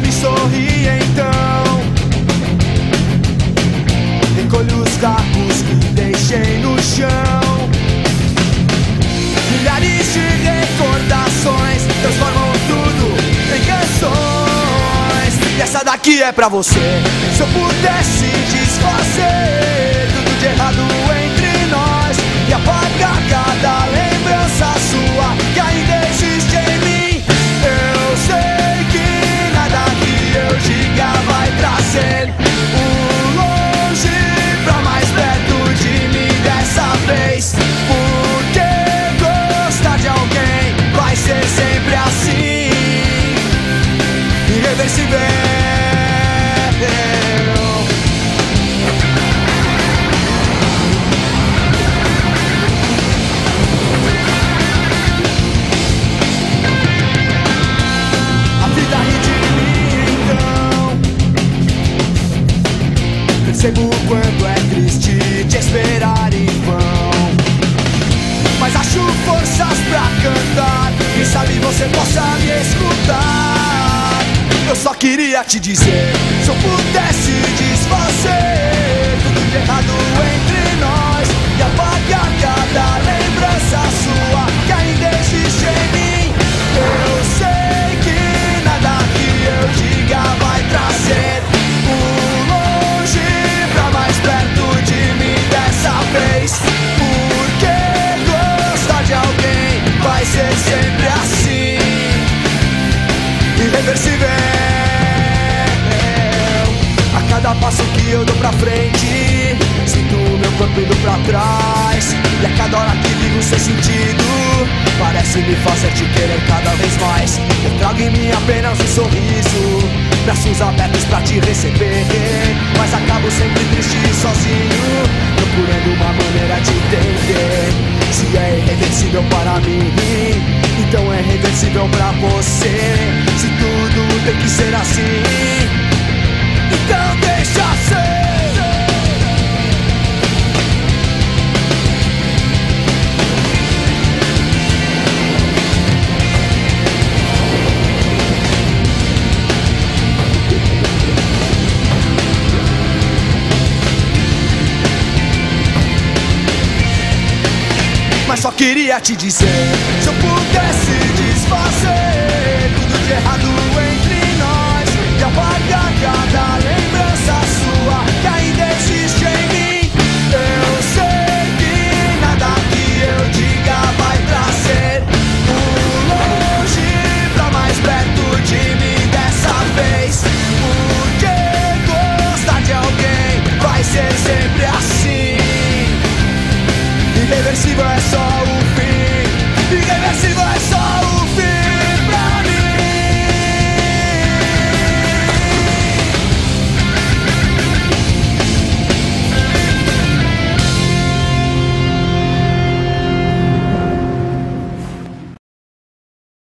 me sorri então. Recolho os cacos que deixei no chão. Milhares de recordações transformam tudo em canções. E essa daqui é pra você. Se eu pudesse desfazer tudo de errado só queria te dizer Se eu pudesse desfazer Tudo de errado entre nós E apagar cada lembrança sua Que ainda existe em mim Eu sei que nada que eu diga vai trazer o longe pra mais perto de mim dessa vez. Porque gostar de alguém vai ser sempre assim, irreversível. Passo que eu dou pra frente, sinto o meu corpo indo pra trás. E a cada hora que vivo sem sentido, parece me fazer te querer cada vez mais. Eu trago em mim apenas um sorriso, braços abertos pra te receber. Mas acabo sempre triste e sozinho, procurando uma maneira de entender. Se é irreversível para mim, então é reversível pra você. Se tudo tem que ser assim, só queria te dizer Se eu pudesse desfazer